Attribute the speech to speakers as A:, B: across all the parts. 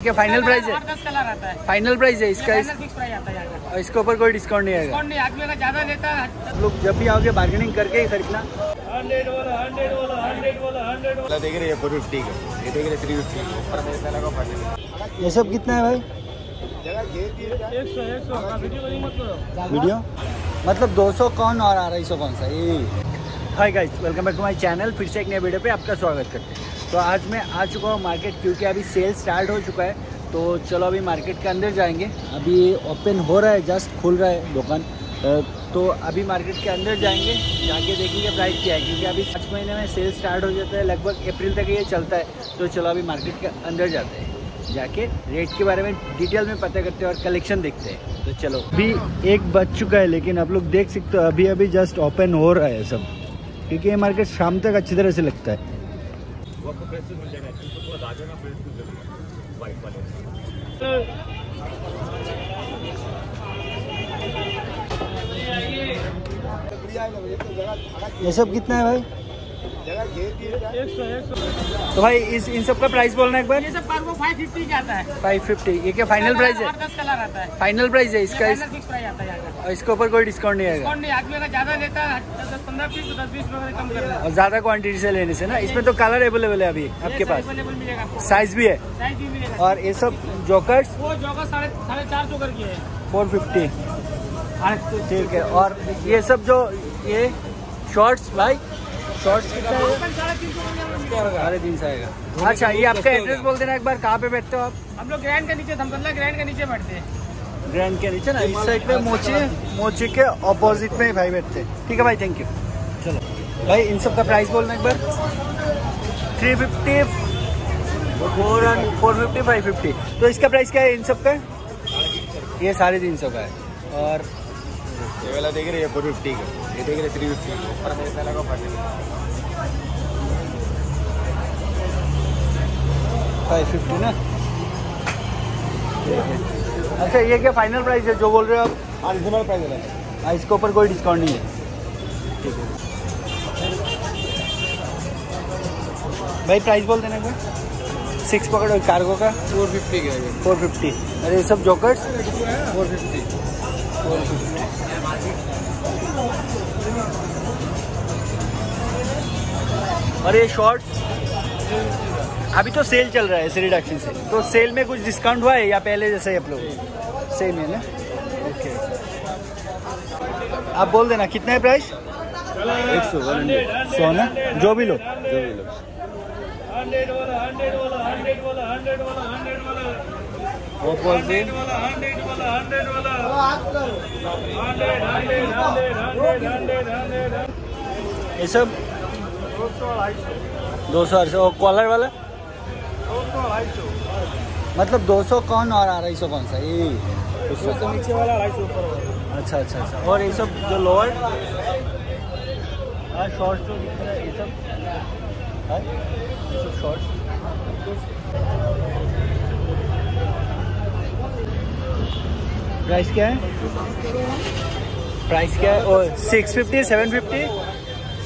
A: क्या final price है?
B: है।
A: फाइनल प्राइस है इसका। इस,
B: फिक्स प्राइस आता है यहाँ का
A: इसके ऊपर कोई डिस्काउंट नहीं आएगा।
B: नहीं आदमी अगर ज़्यादा लेता है
A: लोग जब भी आओगे बार्गेनिंग करके ही खरीदना।
C: देख रहे हैं फोर फिफ्टी ये देख रहे थ्री फिफ्टी
A: ये सब कितना है भाई? वीडियो मतलब 200 कौन और अढ़ाई सौ कौन सा? ये। Hi guys welcome back to my channel फिर से एक नए वीडियो पे आपका स्वागत करते हैं। तो आज मैं आ चुका हूँ मार्केट क्योंकि अभी सेल स्टार्ट हो चुका है। तो चलो अभी मार्केट के अंदर जाएँगे। अभी ओपन हो रहा है जस्ट खुल रहा है दुकान। तो अभी मार्केट के अंदर जाएँगे, जाके देखेंगे प्राइस क्या है। क्योंकि अभी पाँच महीने में सेल स्टार्ट हो जाता है, लगभग अप्रैल तक ये चलता है। तो चलो अभी मार्केट के अंदर जाते हैं। जाके रेट के बारे में डिटेल में पता करते हैं और कलेक्शन देखते हैं। तो चलो, अभी एक बज चुका है, लेकिन आप लोग देख सकते हो अभी अभी जस्ट ओपन हो रहा है सब। क्योंकि ये मार्केट शाम तक अच्छी तरह से लगता है।
C: वो फ्रेश मिल जाएगा। आ जाएगा प्रेस वाले।
A: ये सब कितना है भाई? तो भाई इस इन सब का प्राइस बोलना एक बार।
B: ये सब कार्गो फाइव फिफ्टी का आता है।
A: फाइव फिफ्टी ये क्या फाइनल प्राइस है?
B: कलर आता है।
A: फाइनल प्राइस है इसका इस,
B: प्राइस आता है
A: और इसके ऊपर कोई डिस्काउंट नहीं आएगा।
B: नहीं आदमी अगर ज़्यादा लेता है पंद्रह पीस तो दस बीस कम कर
A: और ज़्यादा क्वांटिटी से लेने से ना इसमें तो कलर अवेलेबल है अभी आपके पास। साइज़ भी है। और ये सब जॉकर्स
B: वो साढ़े चार सौ करके है।
A: फोर फिफ्टी ठीक है और ये सब जो ये शॉर्ट्स भाई शॉर्ट्स कितना है?
B: साढ़े तीन सौ करके
A: साढ़े तीन सौ आएगा। अच्छा ये आपका एड्रेस बोल देना एक बार कहाँ पे बैठते हो आप?
B: हम लोग ग्रैंड के नीचे धमतल्ला ग्रैंड के नीचे बैठते हैं।
A: ग्रैंड के नीचे ना इस साइड पे मोची मोची के ऑपोजिट में भाई बैठते हैं। ठीक है भाई थैंक यू चलो। भाई इन सब का प्राइस बोलना एक बार। Three fifty four four fifty five fifty तो इसका प्राइस क्या है इन सब का? ये साढ़े तीन सौ का है। और
C: ये वाला देख रहे हैं फोर फिफ्टी का। ये देख रहे थ्री फिफ्टी
A: फाइव फिफ्टी ना? अच्छा ये क्या फाइनल प्राइस है? जो बोल रहे हो आप?
C: हाँ रिजनेबल प्राइस है।
A: हाँ इसके ऊपर कोई डिस्काउंट नहीं है। ठीक है। भाई प्राइस बोल देना बार सिक्स पकड़ो कार्गो का।
C: फोर फिफ्टी का
A: फोर फिफ्टी अरे ये सब joggers
C: four fifty
A: four fifty और ये शॉर्ट्स अभी तो सेल चल रहा है इस रिडक्शन से तो सेल में कुछ डिस्काउंट हुआ है या पहले जैसे ही आप लोग सेम है ना ओके आप बोल देना कितना है प्राइस
C: एक सौ
A: सौ ना जो भी लो
C: जो भी लो
A: ये सब दो सौ अढ़ाई सौ कॉलर वाला मतलब दो सौ कौन और अढ़ाई सौ कौन सा? ये
B: नीचे वाला अढ़ाई सौ ऊपर
A: अच्छा अच्छा अच्छा। और ये सब जो लोअर हाँ शॉर्ट्स जो दिख रहा है ये सब। हाँ? ये सब शॉर्ट्स प्राइस क्या है? प्राइस क्या है? और six fifty seven fifty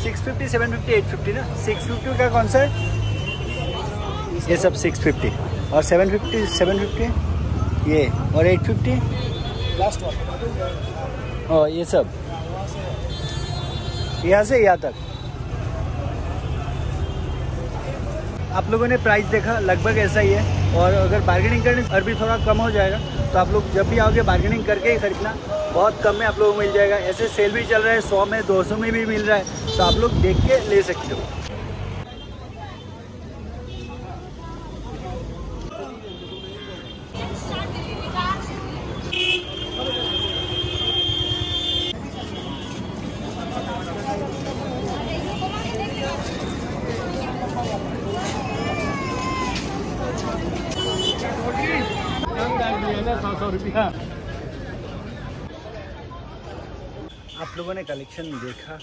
A: six fifty seven fifty eight fifty ना? सिक्स फिफ्टी का कौन सा है? ये सब सिक्स फिफ्टी और सेवन फिफ्टी सेवन फिफ्टी ये और एट फिफ्टी
B: लास्ट वन
A: और ये सब। यहाँ से यहाँ तक। आप लोगों ने प्राइस देखा, लगभग ऐसा ही है। और अगर बार्गेनिंग करने और भी थोड़ा कम हो जाएगा तो आप लोग जब भी आओगे बार्गेनिंग करके ही खरीदना। बहुत कम में आप लोगों को मिल जाएगा। ऐसे सेल भी चल रहा है, सौ में, दो सौ में भी मिल रहा है। तो आप लोग देख के ले सकते हो।
B: सौ रुपया
A: आप लोगों ने कलेक्शन देखा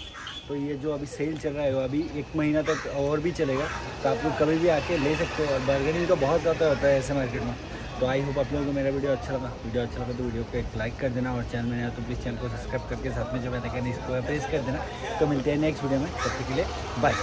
A: तो ये जो अभी सेल चल रहा है, वो अभी एक महीना तक और भी चलेगा। तो आप लोग कभी भी आके ले सकते हो। और बार्गेनिंग तो बहुत ज़्यादा होता है ऐसे मार्केट में। तो आई होप आप लोगों को मेरा वीडियो अच्छा लगा। वीडियो अच्छा लगा तो वीडियो को एक लाइक कर देना। और चैनल में नया तो प्लीज़ चैनल को सब्सक्राइब करके साथ में जो मैं इसको प्रेस कर देना। तो मिलते हैं नेक्स्ट वीडियो में। तब तक के लिए बाय